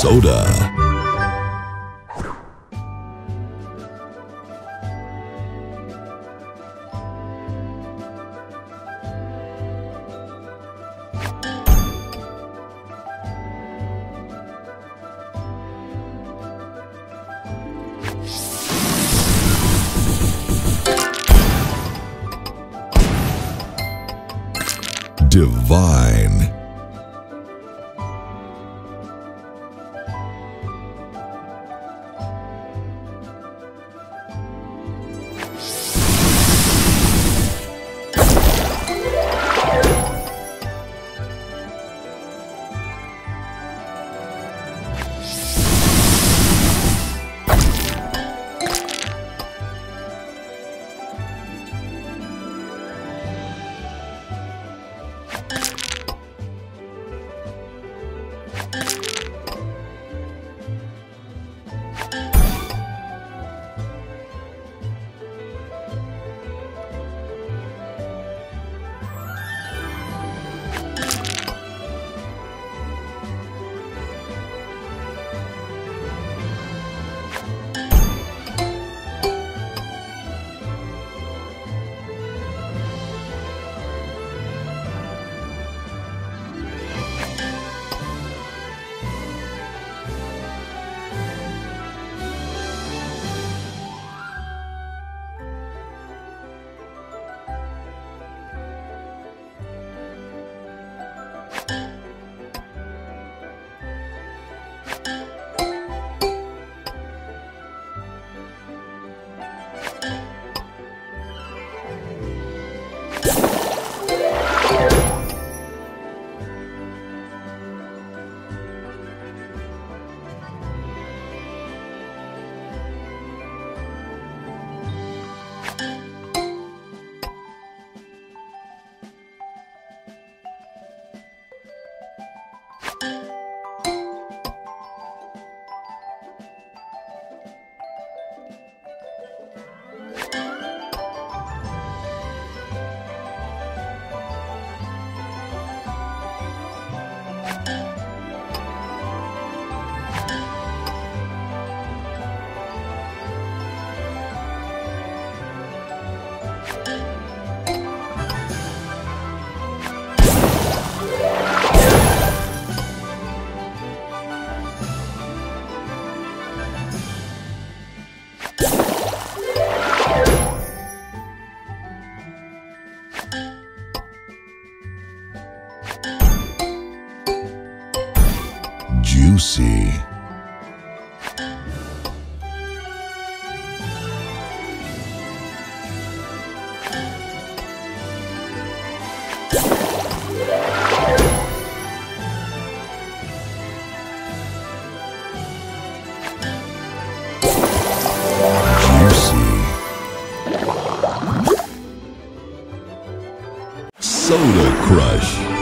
soda. Divine. Juicy. Soda Crush.